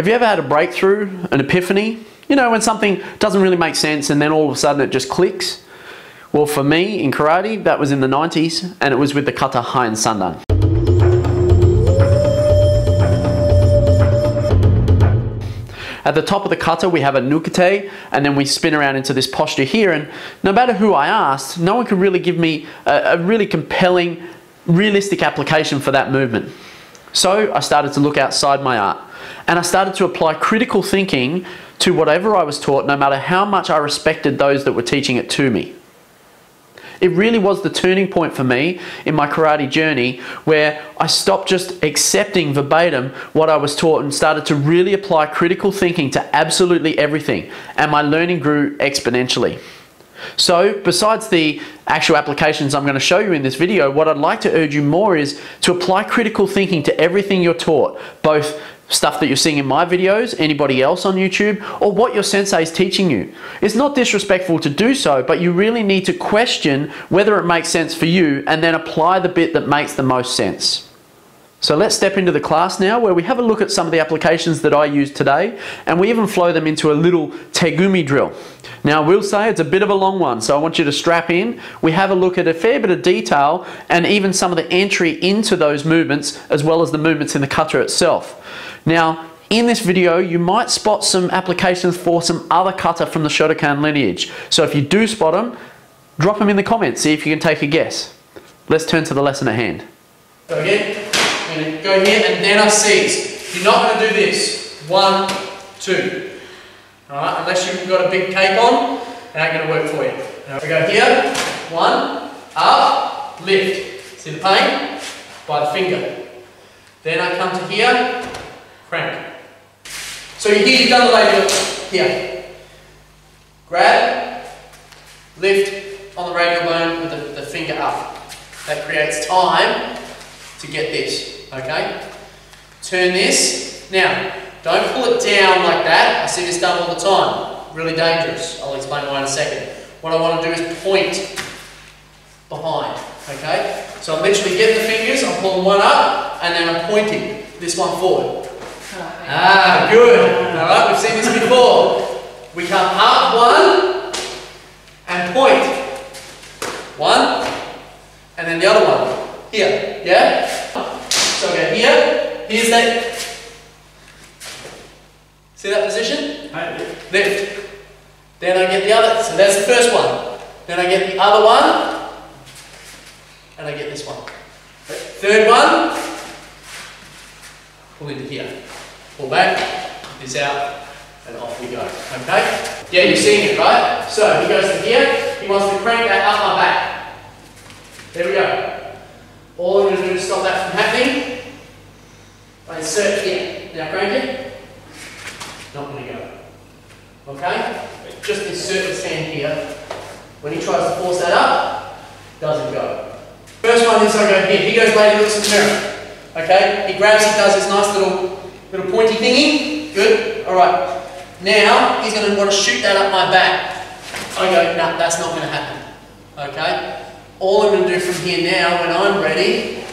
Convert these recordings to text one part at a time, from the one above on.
Have you ever had a breakthrough, an epiphany? You know, when something doesn't really make sense and then all of a sudden it just clicks? Well, for me in karate, that was in the 90s and it was with the kata Heian Sandan. At the top of the kata, we have a nukite, and then we spin around into this posture here. And no matter who I asked, no one could really give me a, a really compelling, realistic application for that movement. So I started to look outside my art and I started to apply critical thinking to whatever I was taught, no matter how much I respected those that were teaching it to me. It really was the turning point for me in my karate journey where I stopped just accepting verbatim what I was taught and started to really apply critical thinking to absolutely everything. And my learning grew exponentially. So besides the actual applications I'm going to show you in this video, what I'd like to urge you more is to apply critical thinking to everything you're taught, both stuff that you're seeing in my videos, anybody else on YouTube, or what your sensei is teaching you. It's not disrespectful to do so, but you really need to question whether it makes sense for you and then apply the bit that makes the most sense. So let's step into the class now where we have a look at some of the applications that I use today and we even flow them into a little tegumi drill. Now I will say it's a bit of a long one so I want you to strap in. We have a look at a fair bit of detail and even some of the entry into those movements as well as the movements in the kata itself. Now in this video, you might spot some applications for some other kata from the Shotokan lineage. So if you do spot them, drop them in the comments, see if you can take a guess. Let's turn to the lesson at hand. So again, go here and then I seize. You're not going to do this. One, two. Alright, unless you've got a big cape on, it ain't going to work for you. We go here, one, up, lift. See the pain? By the finger. Then I come to here, crank. So you here you've done the radial here. Grab, lift on the radial bone with the, the finger up. That creates time to get this, okay? Turn this. Now, don't pull it down like that. I see this done all the time. Really dangerous. I'll explain why in a second. What I want to do is point behind, okay? So I'm literally getting the fingers, I'm pulling one up, and then I'm pointing this one forward. Ah, good. All right, we've seen this before. We come up one and point. One, and then the other one. Here, yeah? So go here, here's that. See that position? Lift. Then I get the other, so that's the first one. Then I get the other one, and I get this one. Third one, pull into here. Pull back, this out, and off we go. Okay? Yeah, you're seeing it, right? So he goes to here, he wants to crank that up my back. There we go. All I'm going to do to stop that from happening, I insert here. Now crank it. Not going to go. Okay? Just insert his hand here. When he tries to force that up, doesn't go. First one is I go here. He goes later, looks in the mirror. Okay? He grabs, he does his nice little little pointy thingy. Good. All right. Now he's going to want to shoot that up my back. I go, no, nah, that's not going to happen. Okay? All I'm going to do from here now, when I'm ready,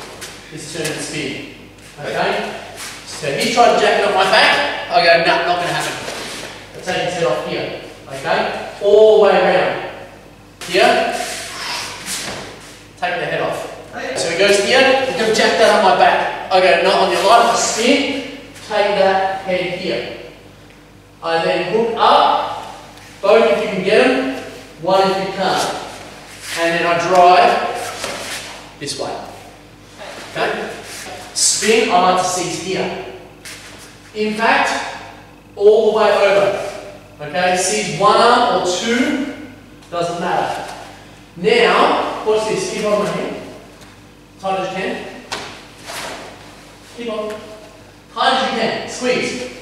is turn and spin. Okay? So he's trying to jack it up my back. I go, no, nah, not going to happen. I take his head off here. Okay? All the way around. Here. Take the head off. So he goes here, going to jack that up my back. Okay, not on your life, spin, take that head here. I then hook up, both if you can get them, one if you can't. And then I drive this way. Okay? Spin, I like to seize here. Impact, all the way over. Okay, seize one arm or two, doesn't matter. Now, watch this, keep on my hand. Tight as you can. Keep on. Tight as you can, squeeze.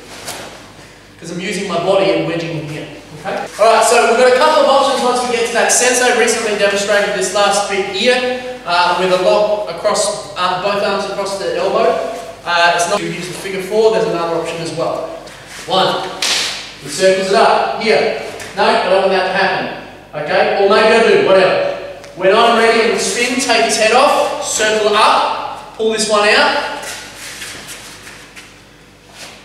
Because I'm using my body and wedging in here. Okay? Alright, so we've got a couple of options once we get to that. Sensei recently demonstrated this last bit here uh, with a lock across, uh, both arms across the elbow. Uh, it's not you use the figure four, there's another option as well. One, he circles it up, here. No, I don't want that to happen. Okay, or maybe I do, whatever. When I'm ready and spin, take his head off, circle up, pull this one out.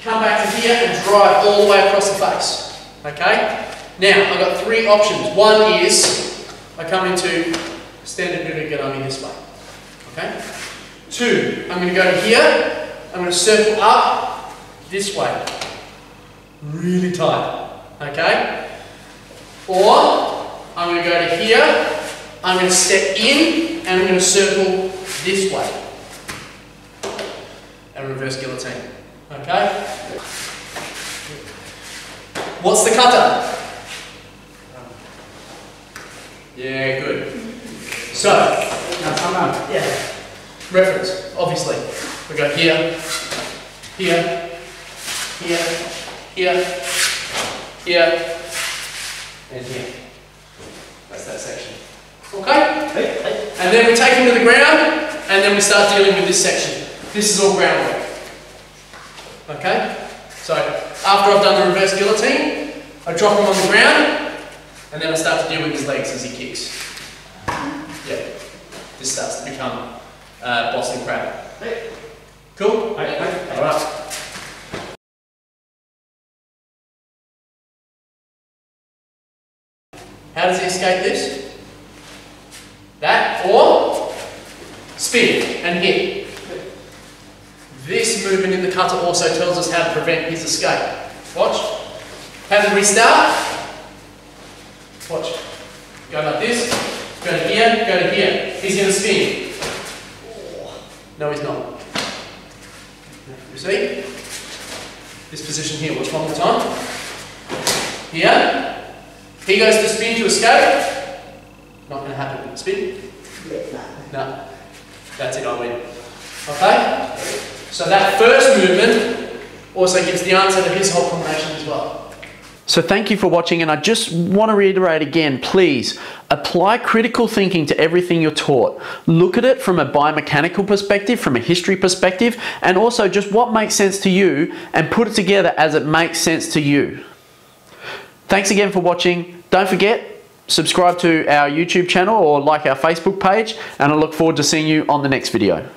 come back to here and drive all the way across the face. Okay? Now, I've got three options. One is I come into standard Nuriganami this way. Okay? Two, I'm going to go to here. I'm going to circle up this way. Really tight. Okay? Or I'm going to go to here. I'm going to step in and I'm going to circle this way. And reverse guillotine. Okay? What's the kata? Yeah, good. So, now come on. Yeah. reference, obviously. We go here, here, here, here, here, and here. That's that section. Okay? And then we take him to the ground, and then we start dealing with this section. This is all groundwork. Okay? So, after I've done the reverse guillotine, I drop him on the ground, and then I start to deal with his legs as he kicks. Yeah. This starts to become uh, Boston Crab. Cool? Alright. How does he escape this? That or spin and hit. This movement in the kata also tells us how to prevent his escape. Watch. Have him restart. Watch. Go like this. Go to here. Go to here. He's going to spin. No, he's not. You see? This position here. Watch one more time. Here. He goes to spin to escape. Not going to happen. Spin. No. That's it, I win. Okay? So that first movement also gives the answer to his whole combination as well. So thank you for watching and I just want to reiterate again, please apply critical thinking to everything you're taught. Look at it from a biomechanical perspective, from a history perspective, and also just what makes sense to you and put it together as it makes sense to you. Thanks again for watching. Don't forget, subscribe to our YouTube channel or like our Facebook page and I look forward to seeing you on the next video.